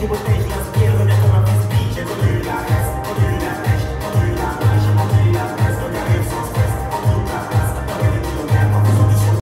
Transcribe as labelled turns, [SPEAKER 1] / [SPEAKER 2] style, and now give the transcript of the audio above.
[SPEAKER 1] people would think.